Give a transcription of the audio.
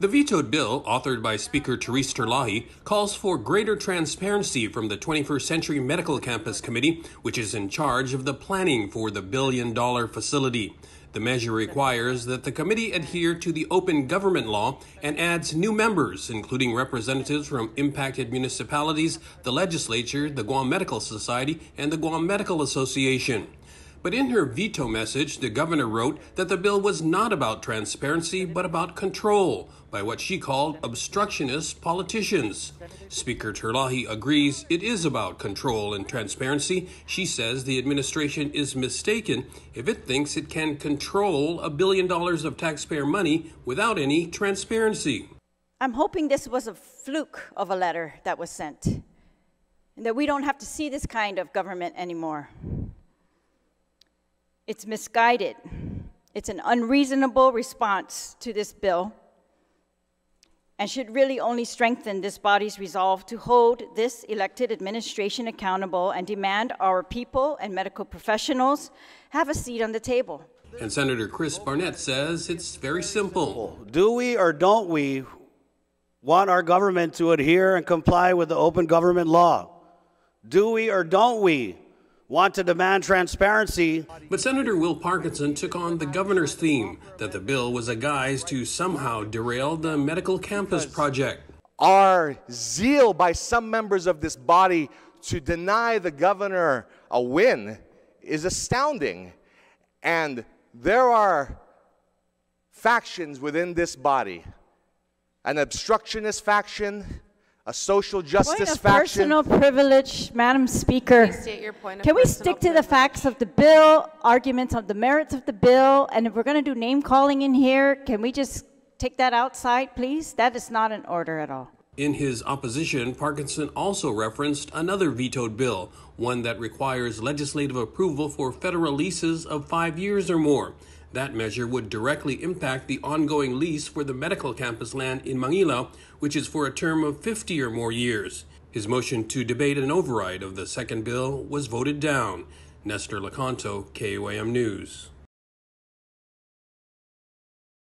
The vetoed bill, authored by Speaker Therese Terlaje, calls for greater transparency from the 21st Century Medical Campus Committee, which is in charge of the planning for the billion dollar facility. The measure requires that the committee adhere to the open government law and adds new members, including representatives from impacted municipalities, the legislature, the Guam Medical Society, and the Guam Medical Association. But in her veto message, the governor wrote that the bill was not about transparency, but about control by what she called obstructionist politicians. Speaker Terlaje agrees it is about control and transparency. She says the administration is mistaken if it thinks it can control a billion dollars of taxpayer money without any transparency. I'm hoping this was a fluke of a letter that was sent, and that we don't have to see this kind of government anymore. It's misguided. It's an unreasonable response to this bill and should really only strengthen this body's resolve to hold this elected administration accountable and demand our people and medical professionals have a seat on the table. And Senator Chris Barnett says it's very simple. Do we or don't we want our government to adhere and comply with the open government law? Do we or don't we want to demand transparency. But Senator Will Parkinson took on the governor's theme that the bill was a guise to somehow derail the medical campus project. Our zeal by some members of this body to deny the governor a win is astounding. And there are factions within this body an obstructionist faction, a social justice point of faction. personal privilege, Madam Speaker. State your point of Can we stick to the facts of the bill, arguments on the merits of the bill, and if we're going to do name calling in here, can we just take that outside, please? That is not an order at all. In his opposition, Parkinson also referenced another vetoed bill, one that requires legislative approval for federal leases of five years or more. That measure would directly impact the ongoing lease for the medical campus land in Mangilao, which is for a term of 50 or more years. His motion to debate an override of the second bill was voted down. Nestor Licanto, KUAM News.